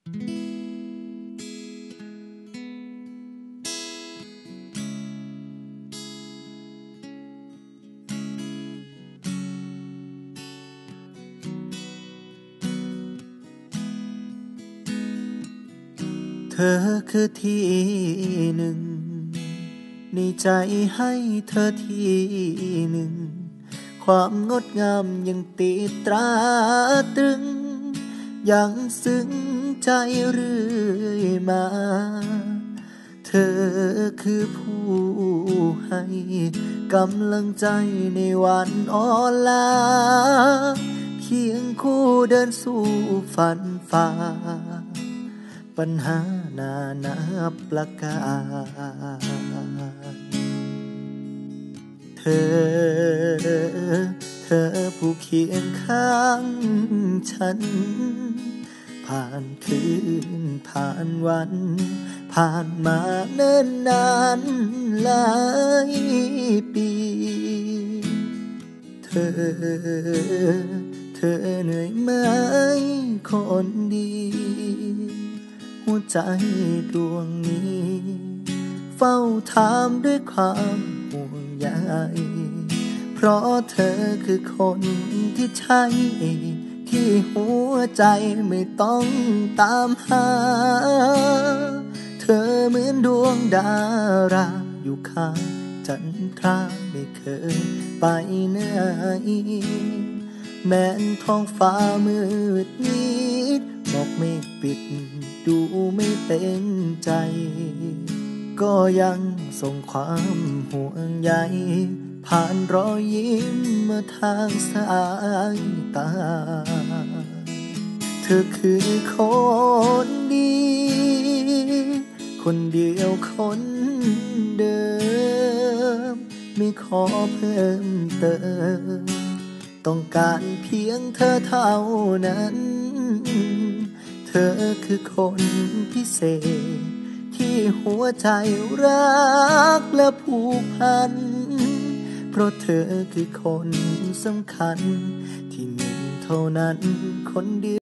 เธอคือที่หนึ่ง ในใจให้เธอที่หนึ่ง ความงดงามยังติดตราตรึงยังซึ้ง ใจเรื่อยมา เธอคือผู้ให้กำลังใจในวันอ่อนลาเคียงคู่เดินสู่ฝันฝ่า ปัญหานานาประการเธอ เธอผู้เคียงข้างฉัน ผ่านคืน ผ่านวัน ผ่านมาเนิ่นนานหลายปี เธอ เธอเหนื่อยไหมคนดี หัวใจดวงนี้ เฝ้าถามด้วยความห่วงใยเพราะเธอคือคนที่ใช่ ที่หัวใจไม่ต้องตามหา เธอเหมือนดวงดาราอยู่ข้างจันทราไม่เคยไปไหนแม้นท้องฟ้ามืดมิดหมอกเมฆปิด ดูไม่เป็นใจ ก็ยังส่งความห่วงใยผ่านรอยยิ้มมาทางสายตา เธอคือคนดี คนเดียวคนเดิม ไม่ขอเพิ่มเติม ต้องการเพียงเธอเท่านั้น เธอคือคนพิเศษ ที่หัวใจรักและผูกพัน เพราะเธอคือคนสำคัญ ที่มีเท่านั้นคนเดียว